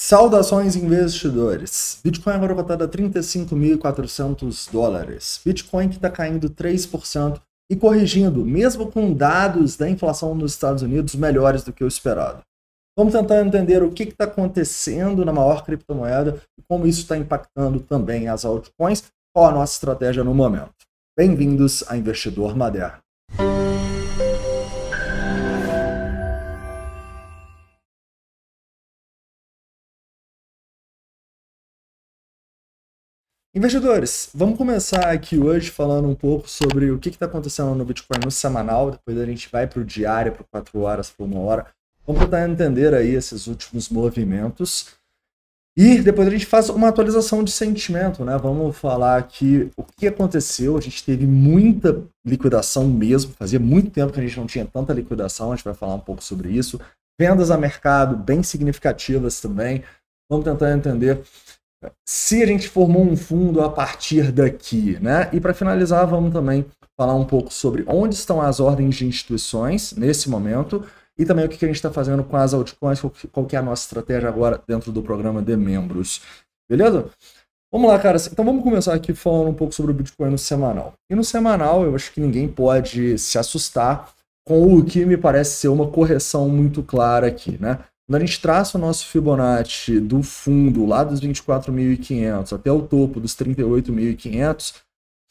Saudações investidores. Bitcoin agora cotado a 35.400 dólares. Bitcoin que está caindo 3% e corrigindo, mesmo com dados da inflação nos Estados Unidos melhores do que o esperado. Vamos tentar entender o que está acontecendo na maior criptomoeda e como isso está impactando também as altcoins, qual a nossa estratégia no momento. Bem-vindos a Investidor Moderno. Investidores, vamos começar aqui hoje falando um pouco sobre o que está acontecendo no Bitcoin no semanal, depois a gente vai para o diário, para 4 horas, para uma hora. Vamos tentar entender aí esses últimos movimentos. E depois a gente faz uma atualização de sentimento, né? Vamos falar aqui o que aconteceu. A gente teve muita liquidação mesmo, fazia muito tempo que a gente não tinha tanta liquidação, a gente vai falar um pouco sobre isso. Vendas a mercado bem significativas também. Vamos tentar entender se a gente formou um fundo a partir daqui, né? E para finalizar, vamos também falar um pouco sobre onde estão as ordens de instituições nesse momento e também o que a gente está fazendo com as altcoins, qual que é a nossa estratégia agora dentro do programa de membros. Beleza? Vamos lá, cara. Então vamos começar aqui falando um pouco sobre o Bitcoin no semanal. E no semanal, eu acho que ninguém pode se assustar com o que me parece ser uma correção muito clara aqui, né? Quando a gente traça o nosso Fibonacci do fundo, lá dos 24.500 até o topo dos 38.500,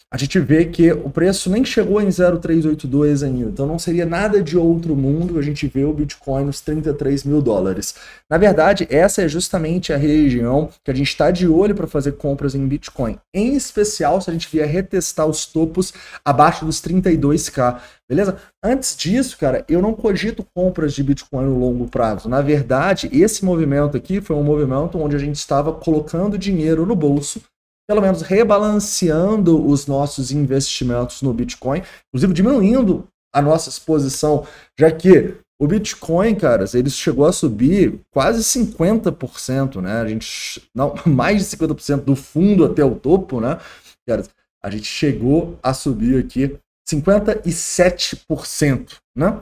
a gente vê que o preço nem chegou em 0,382 ainda, então não seria nada de outro mundo a gente vê o Bitcoin nos 33 mil dólares. Na verdade, essa é justamente a região que a gente está de olho para fazer compras em Bitcoin, em especial se a gente vier retestar os topos abaixo dos 32k, beleza? Antes disso, cara, eu não cogito compras de Bitcoin no longo prazo. Na verdade, esse movimento aqui foi um movimento onde a gente estava colocando dinheiro no bolso pelo menos rebalanceando os nossos investimentos no Bitcoin, inclusive diminuindo a nossa exposição, já que o Bitcoin, caras, ele chegou a subir quase 50%, né? A gente não, mais de 50% do fundo até o topo, né? Caras, a gente chegou a subir aqui 57%, né?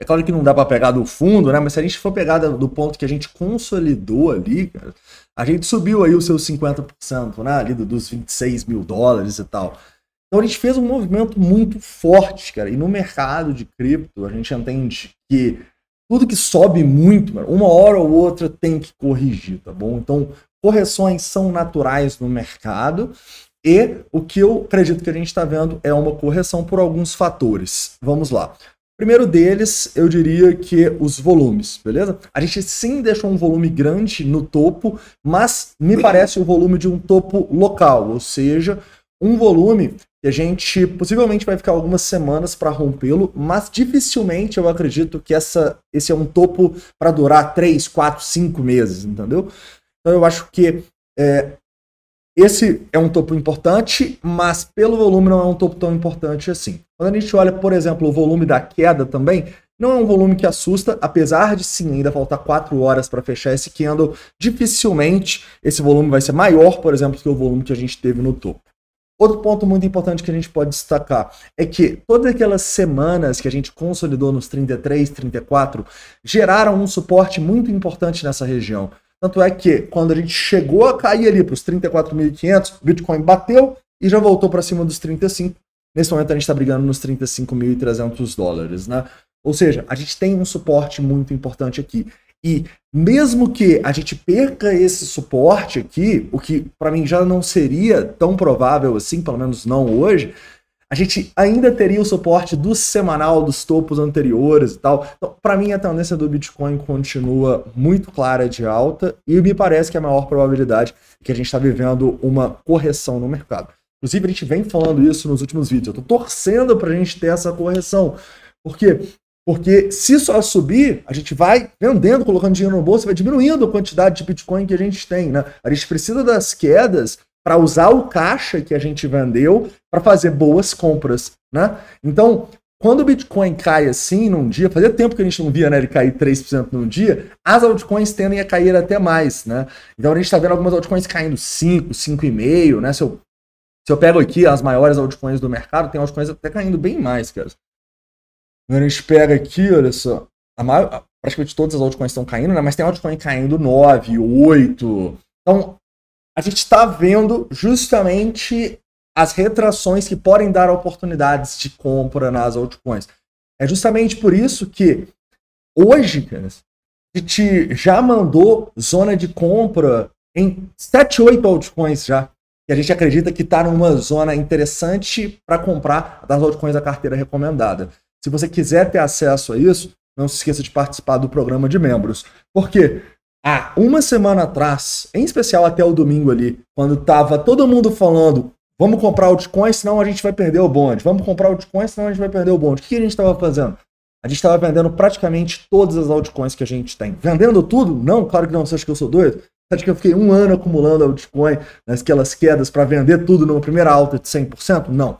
É claro que não dá para pegar do fundo, né? Mas se a gente for pegar do ponto que a gente consolidou ali, cara, a gente subiu aí os seus 50%, né? Ali dos 26 mil dólares e tal. Então a gente fez um movimento muito forte, cara. E no mercado de cripto, a gente entende que tudo que sobe muito, uma hora ou outra tem que corrigir, tá bom? Então, correções são naturais no mercado. E o que eu acredito que a gente está vendo é uma correção por alguns fatores. Vamos lá. Primeiro deles, eu diria que os volumes, beleza? A gente sim deixou um volume grande no topo, mas me parece o volume de um topo local, ou seja, um volume que a gente possivelmente vai ficar algumas semanas para rompê-lo, mas dificilmente eu acredito que essa, esse é um topo para durar 3, 4, 5 meses, entendeu? Então eu acho que é, esse é um topo importante, mas pelo volume não é um topo tão importante assim. Quando a gente olha, por exemplo, o volume da queda também, não é um volume que assusta, apesar de sim ainda faltar 4 horas para fechar esse candle, dificilmente esse volume vai ser maior, por exemplo, que o volume que a gente teve no topo. Outro ponto muito importante que a gente pode destacar é que todas aquelas semanas que a gente consolidou nos 33, 34 geraram um suporte muito importante nessa região. Tanto é que quando a gente chegou a cair ali para os 34.500, o Bitcoin bateu e já voltou para cima dos 35. Nesse momento a gente está brigando nos 35.300 dólares, né? Ou seja, a gente tem um suporte muito importante aqui. E mesmo que a gente perca esse suporte aqui, o que para mim já não seria tão provável assim, pelo menos não hoje, a gente ainda teria o suporte do semanal dos topos anteriores e tal. Então, para mim, a tendência do Bitcoin continua muito clara de alta e me parece que a maior probabilidade é que a gente está vivendo uma correção no mercado. Inclusive, a gente vem falando isso nos últimos vídeos. Eu estou torcendo para a gente ter essa correção. Por quê? Porque se só subir, a gente vai vendendo, colocando dinheiro no bolso, vai diminuindo a quantidade de Bitcoin que a gente tem. Né? A gente precisa das quedas para usar o caixa que a gente vendeu para fazer boas compras, né? Então, quando o Bitcoin cai assim num dia, fazia tempo que a gente não via né, ele cair 3% num dia, as altcoins tendem a cair até mais, né? Então a gente está vendo algumas altcoins caindo 5, 5,5, né? Se eu, se eu pego aqui as maiores altcoins do mercado, tem altcoins até caindo bem mais, cara. A gente pega aqui, olha só, a maior, praticamente todas as altcoins estão caindo, né? Mas tem altcoin caindo 9, 8. Então, a gente está vendo justamente as retrações que podem dar oportunidades de compra nas altcoins. É justamente por isso que hoje, a gente já mandou zona de compra em 7, 8 altcoins já. E a gente acredita que está numa zona interessante para comprar das altcoins da carteira recomendada. Se você quiser ter acesso a isso, não se esqueça de participar do programa de membros. Porque há uma semana atrás, em especial até o domingo ali, quando estava todo mundo falando Vamos comprar altcoins, senão a gente vai perder o bonde. Vamos comprar altcoins, senão a gente vai perder o bonde. O que a gente estava fazendo? A gente estava vendendo praticamente todas as altcoins que a gente tem. Vendendo tudo? Não, claro que não. Você acha que eu sou doido? Você acha que eu fiquei um ano acumulando altcoin nasquelas quedas para vender tudo numa primeira alta de 100%? Não.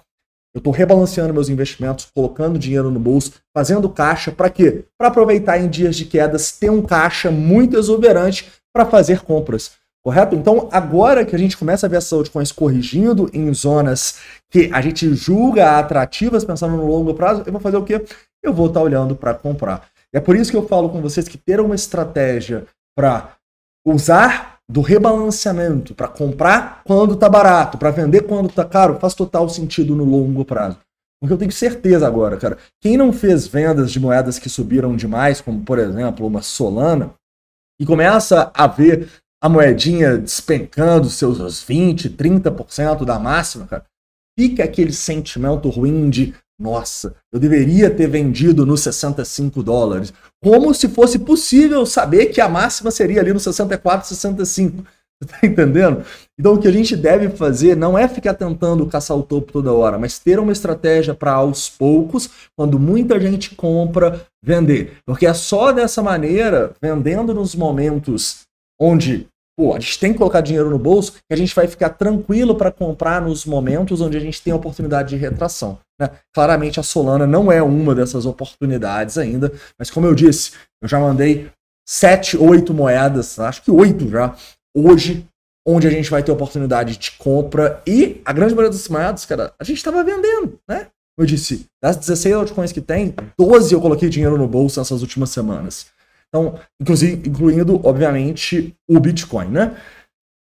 Eu estou rebalanceando meus investimentos, colocando dinheiro no bolso, fazendo caixa. Para quê? Para aproveitar em dias de quedas, ter um caixa muito exuberante para fazer compras. Correto? Então, agora que a gente começa a ver essas altcoins corrigindo em zonas que a gente julga atrativas, pensando no longo prazo, eu vou fazer o quê? Eu vou estar olhando para comprar. E é por isso que eu falo com vocês que ter uma estratégia para usar do rebalanceamento, para comprar quando está barato, para vender quando está caro, faz total sentido no longo prazo. Porque eu tenho certeza agora, cara, quem não fez vendas de moedas que subiram demais, como por exemplo uma Solana, e começa a ver a moedinha despencando seus 20, 30% da máxima, cara, fica aquele sentimento ruim de nossa, eu deveria ter vendido nos 65 dólares. Como se fosse possível saber que a máxima seria ali no 64, 65. Você tá entendendo? Então o que a gente deve fazer não é ficar tentando caçar o topo toda hora, mas ter uma estratégia para aos poucos, quando muita gente compra, vender. Porque é só dessa maneira, vendendo nos momentos onde pô, a gente tem que colocar dinheiro no bolso, que a gente vai ficar tranquilo para comprar nos momentos onde a gente tem oportunidade de retração. Né? Claramente a Solana não é uma dessas oportunidades ainda, mas como eu disse, eu já mandei sete, oito moedas, acho que oito já, hoje, onde a gente vai ter oportunidade de compra e a grande maioria das moedas, cara, a gente estava vendendo, né? Eu disse, das 16 altcoins que tem, 12 eu coloquei dinheiro no bolso nessas últimas semanas. Então, inclusive, incluindo, obviamente, o Bitcoin, né?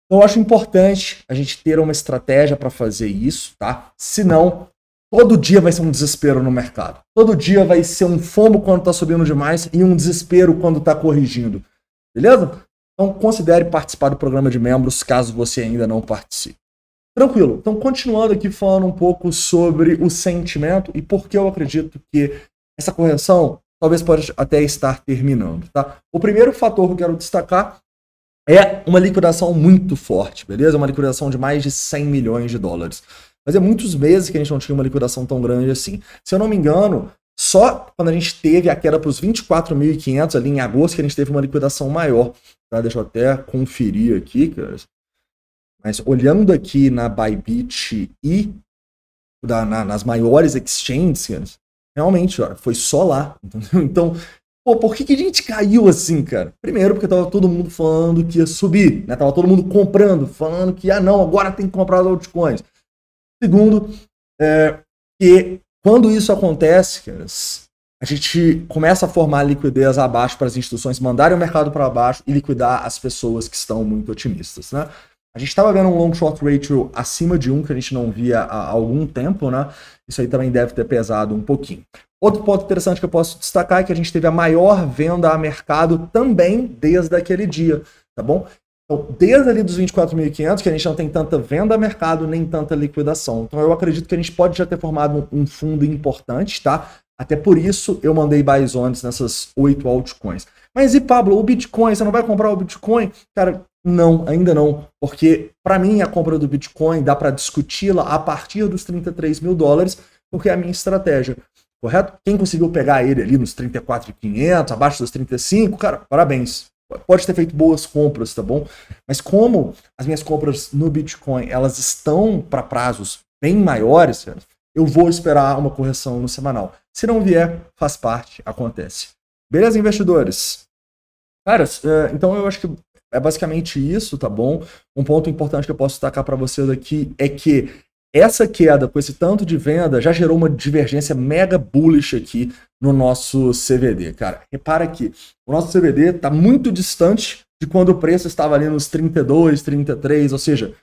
Então, eu acho importante a gente ter uma estratégia para fazer isso, tá? Senão, todo dia vai ser um desespero no mercado. Todo dia vai ser um fomo quando está subindo demais e um desespero quando está corrigindo. Beleza? Então, considere participar do programa de membros caso você ainda não participe. Tranquilo. Então, continuando aqui falando um pouco sobre o sentimento e por que eu acredito que essa correção talvez pode até estar terminando. Tá? O primeiro fator que eu quero destacar é uma liquidação muito forte, beleza? Uma liquidação de mais de 100 milhões de dólares. É muitos meses que a gente não tinha uma liquidação tão grande assim. Se eu não me engano, só quando a gente teve a queda para os 24.500 ali em agosto que a gente teve uma liquidação maior. Tá? Deixa eu até conferir aqui, cara. Mas olhando aqui na Bybit e da, na, nas maiores exchanges, Realmente, ó, foi só lá, entendeu? Então, pô, por que, que a gente caiu assim, cara? Primeiro, porque tava todo mundo falando que ia subir, né? Tava todo mundo comprando, falando que, ah, não, agora tem que comprar as altcoins. Segundo, é, que quando isso acontece, cara, a gente começa a formar liquidez abaixo para as instituições mandarem o mercado para baixo e liquidar as pessoas que estão muito otimistas, né? A gente estava vendo um long short ratio acima de um que a gente não via há algum tempo, né? Isso aí também deve ter pesado um pouquinho. Outro ponto interessante que eu posso destacar é que a gente teve a maior venda a mercado também desde aquele dia, tá bom? Então, desde ali dos 24.500, que a gente não tem tanta venda a mercado nem tanta liquidação. Então, eu acredito que a gente pode já ter formado um fundo importante, tá? Até por isso eu mandei buy zones nessas oito altcoins. Mas e Pablo, o Bitcoin, você não vai comprar o Bitcoin? Cara, não, ainda não, porque para mim a compra do Bitcoin dá para discuti-la a partir dos 33 mil dólares, porque é a minha estratégia, correto? Quem conseguiu pegar ele ali nos 34,500, abaixo dos 35, cara, parabéns. Pode ter feito boas compras, tá bom? Mas como as minhas compras no Bitcoin elas estão para prazos bem maiores, eu vou esperar uma correção no semanal. Se não vier, faz parte, acontece. Beleza, investidores? Caras, é, então eu acho que é basicamente isso, tá bom? Um ponto importante que eu posso destacar para vocês aqui é que essa queda com esse tanto de venda já gerou uma divergência mega bullish aqui no nosso CVD, cara. Repara que o nosso CVD está muito distante de quando o preço estava ali nos 32, 33, ou seja,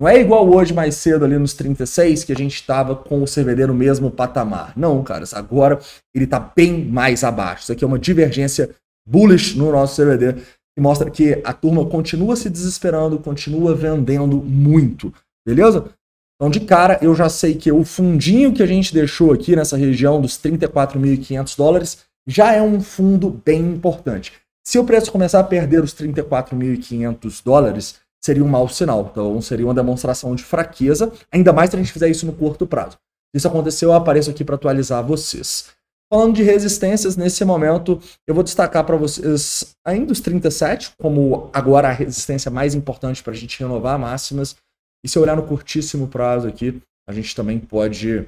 não é igual hoje mais cedo ali nos 36 que a gente estava com o CVD no mesmo patamar. Não, caras, agora ele está bem mais abaixo. Isso aqui é uma divergência bullish no nosso CVD que mostra que a turma continua se desesperando, continua vendendo muito, beleza? Então, de cara, eu já sei que o fundinho que a gente deixou aqui nessa região dos 34.500 dólares já é um fundo bem importante. Se o preço começar a perder os 34.500 dólares, seria um mau sinal. Então, seria uma demonstração de fraqueza, ainda mais se a gente fizer isso no curto prazo. Isso aconteceu, eu apareço aqui para atualizar vocês. Falando de resistências, nesse momento eu vou destacar para vocês ainda os 37, como agora a resistência mais importante para a gente renovar máximas. E se olhar no curtíssimo prazo aqui, a gente também pode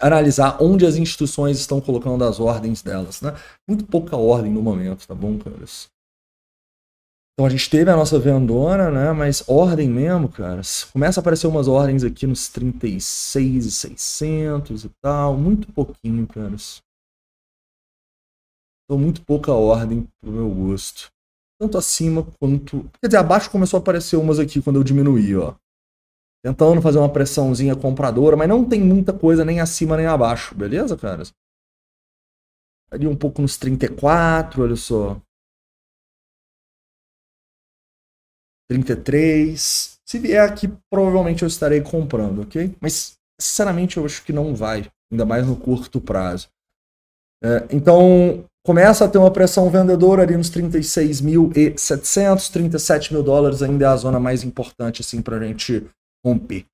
analisar onde as instituições estão colocando as ordens delas. Né? Muito pouca ordem no momento, tá bom, caras? Então a gente teve a nossa vendona, né? Mas ordem mesmo, cara. Começa a aparecer umas ordens aqui nos 36,600 e tal. Muito pouquinho, caras. Então muito pouca ordem pro meu gosto. Tanto acima quanto... Quer dizer, abaixo começou a aparecer umas aqui quando eu diminuí, ó. Tentando fazer uma pressãozinha compradora, mas não tem muita coisa nem acima nem abaixo, beleza, caras? Ali um pouco nos 34, olha só. 33. Se vier aqui, provavelmente eu estarei comprando, ok? Mas, sinceramente, eu acho que não vai. Ainda mais no curto prazo. É, então, começa a ter uma pressão vendedora ali nos 36.700, 37 mil dólares ainda é a zona mais importante, assim, pra gente romper.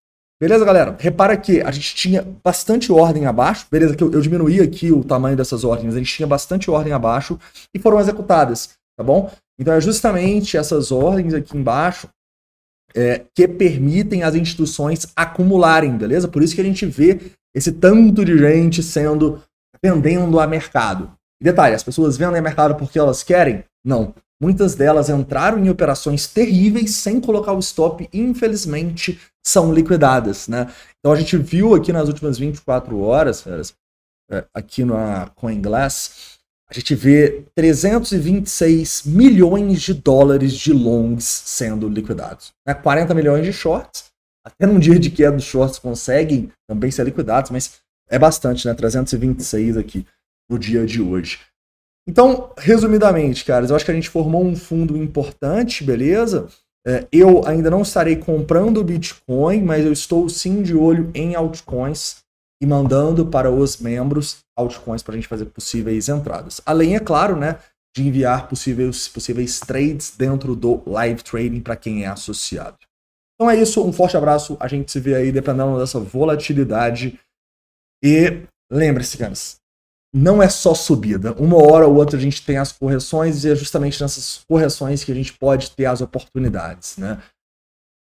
Beleza, galera? Repara que a gente tinha bastante ordem abaixo, beleza? Que eu, eu diminuí aqui o tamanho dessas ordens, a gente tinha bastante ordem abaixo e foram executadas, tá bom? Então é justamente essas ordens aqui embaixo é, que permitem as instituições acumularem, beleza? Por isso que a gente vê esse tanto de gente sendo vendendo a mercado. E detalhe, as pessoas vendem a mercado porque elas querem? Não. Muitas delas entraram em operações terríveis sem colocar o stop e, infelizmente, são liquidadas, né? Então a gente viu aqui nas últimas 24 horas, é, aqui na CoinGlass, a gente vê 326 milhões de dólares de longs sendo liquidados. Né? 40 milhões de shorts. Até num dia de queda dos shorts conseguem também ser liquidados, mas é bastante, né? 326 aqui no dia de hoje. Então, resumidamente, caras, eu acho que a gente formou um fundo importante, beleza? É, eu ainda não estarei comprando Bitcoin, mas eu estou sim de olho em altcoins e mandando para os membros altcoins para a gente fazer possíveis entradas. Além, é claro, né, de enviar possíveis, possíveis trades dentro do live trading para quem é associado. Então é isso, um forte abraço, a gente se vê aí dependendo dessa volatilidade. E lembre-se, caras, não é só subida. Uma hora ou outra a gente tem as correções e é justamente nessas correções que a gente pode ter as oportunidades, né?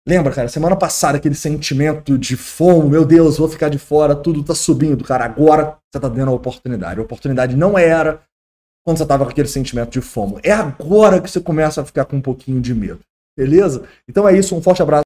Lembra, cara, semana passada aquele sentimento de fome, meu Deus, vou ficar de fora, tudo tá subindo, cara. Agora você tá dando a oportunidade. A oportunidade não era quando você tava com aquele sentimento de fome. É agora que você começa a ficar com um pouquinho de medo. Beleza? Então é isso, um forte abraço.